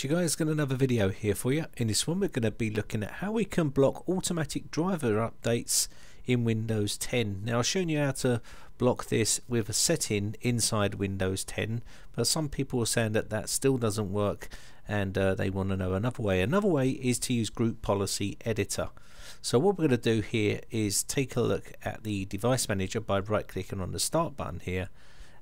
You guys got another video here for you. In this one we're going to be looking at how we can block automatic driver updates in Windows 10. Now I've shown you how to block this with a setting inside Windows 10 but some people are saying that that still doesn't work and uh, they want to know another way. Another way is to use Group Policy Editor. So what we're going to do here is take a look at the device manager by right clicking on the start button here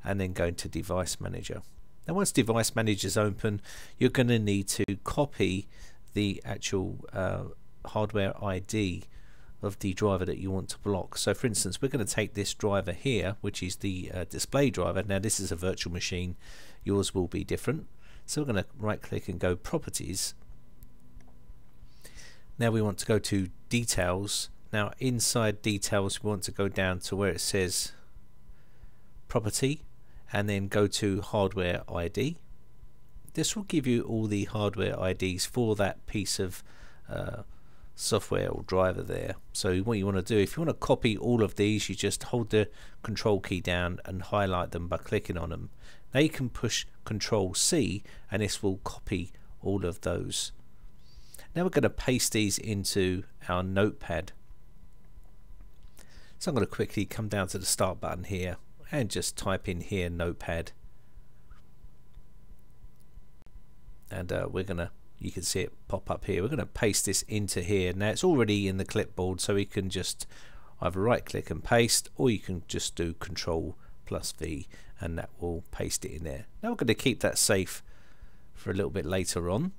and then going to device manager. Now once device manager is open you're going to need to copy the actual uh, hardware ID of the driver that you want to block. So for instance we're going to take this driver here which is the uh, display driver. Now this is a virtual machine yours will be different. So we're going to right click and go properties. Now we want to go to details. Now inside details we want to go down to where it says property and then go to hardware ID this will give you all the hardware IDs for that piece of uh, software or driver there. So what you want to do if you want to copy all of these you just hold the control key down and highlight them by clicking on them now you can push control C and this will copy all of those. Now we're going to paste these into our notepad. So I'm going to quickly come down to the start button here and just type in here notepad. And uh, we're gonna you can see it pop up here. We're gonna paste this into here. Now it's already in the clipboard so we can just either right click and paste or you can just do control plus V and that will paste it in there. Now we're going to keep that safe for a little bit later on.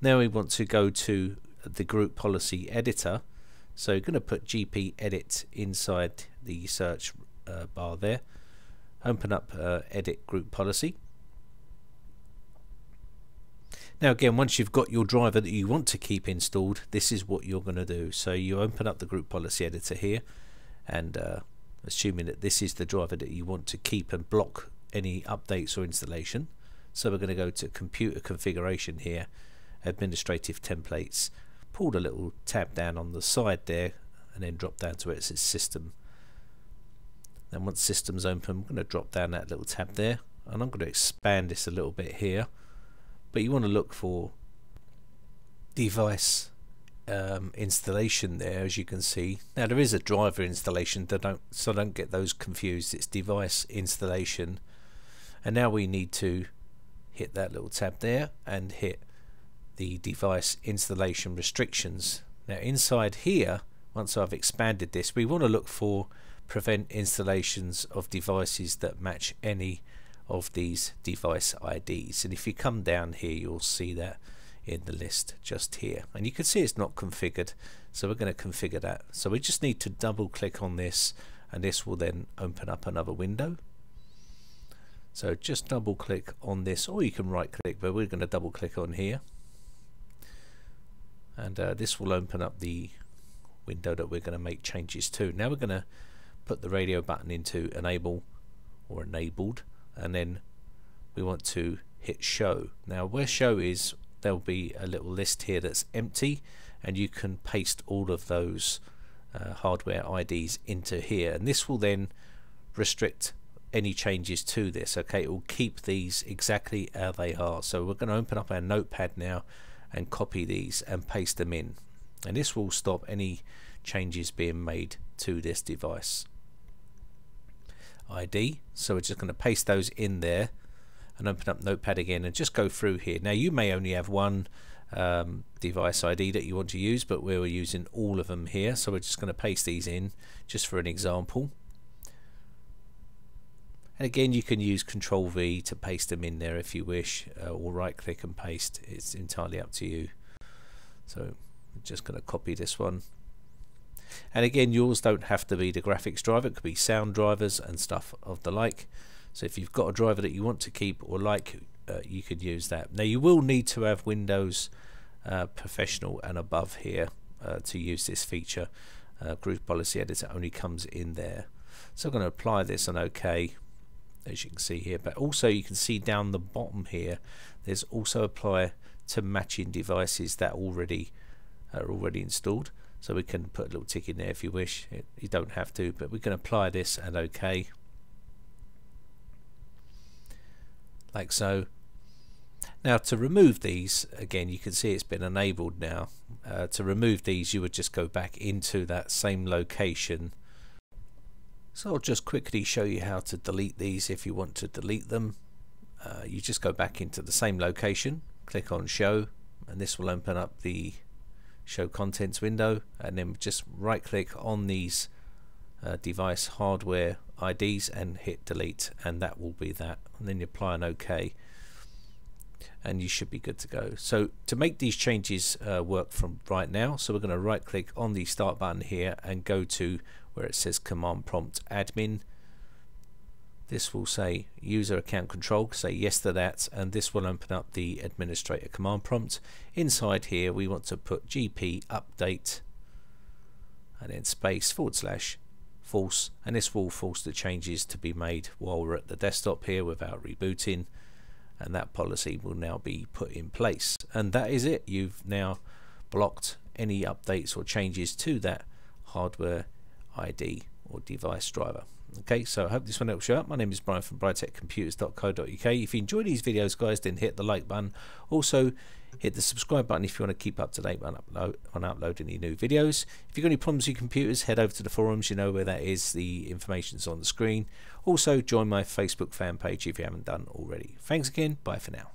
Now we want to go to the group policy editor. So we're going to put GP edit inside the search uh, bar there. Open up uh, edit group policy. Now again once you've got your driver that you want to keep installed this is what you're going to do. So you open up the group policy editor here and uh, assuming that this is the driver that you want to keep and block any updates or installation. So we're going to go to computer configuration here administrative templates pull the little tab down on the side there and then drop down to where it says system then once systems open I'm going to drop down that little tab there and I'm going to expand this a little bit here. But you want to look for device um, installation there as you can see. Now there is a driver installation don't so don't get those confused. It's device installation. And now we need to hit that little tab there and hit the device installation restrictions. Now inside here once I've expanded this we want to look for prevent installations of devices that match any of these device IDs and if you come down here you'll see that in the list just here. And you can see it's not configured so we're going to configure that. So we just need to double click on this and this will then open up another window. So just double click on this or you can right click but we're going to double click on here. And uh, this will open up the window that we're going to make changes to. Now we're going to put the radio button into enable or enabled and then we want to hit show. Now where show is there'll be a little list here that's empty and you can paste all of those uh, hardware IDs into here. And this will then restrict any changes to this okay? It will keep these exactly how they are. So we're going to open up our notepad now and copy these and paste them in. And this will stop any changes being made to this device ID so we're just going to paste those in there and open up notepad again and just go through here. Now you may only have one um, device ID that you want to use but we're using all of them here. So we're just going to paste these in just for an example. And again you can use control V to paste them in there if you wish uh, or right click and paste. It's entirely up to you. So I'm just going to copy this one and again yours don't have to be the graphics driver. It could be sound drivers and stuff of the like. So if you've got a driver that you want to keep or like uh, you could use that. Now you will need to have Windows uh, Professional and above here uh, to use this feature. Uh, group policy editor only comes in there. So I'm going to apply this on OK as you can see here. But also you can see down the bottom here there's also apply to matching devices that already are already installed so we can put a little tick in there if you wish it, you don't have to but we can apply this and OK like so Now to remove these, again you can see it's been enabled now. Uh, to remove these you would just go back into that same location. So I'll just quickly show you how to delete these if you want to delete them. Uh, you just go back into the same location, click on show and this will open up the show contents window and then just right click on these uh, device hardware IDs and hit delete and that will be that and then you apply an OK and you should be good to go. So to make these changes uh, work from right now, so we're going to right click on the start button here and go to where it says command prompt admin. This will say user account control, say yes to that, and this will open up the administrator command prompt. Inside here we want to put gp update and then space forward slash force and this will force the changes to be made while we're at the desktop here without rebooting and that policy will now be put in place. And that is it. You've now blocked any updates or changes to that hardware ID or device driver okay so I hope this one helps you out. My name is Brian from briteccomputers.co.uk if you enjoy these videos guys then hit the like button. Also hit the subscribe button if you want to keep up to date on, upload, on uploading any new videos. If you've got any problems with your computers head over to the forums. You know where that is. The information's on the screen. Also join my Facebook fan page if you haven't done already. Thanks again. Bye for now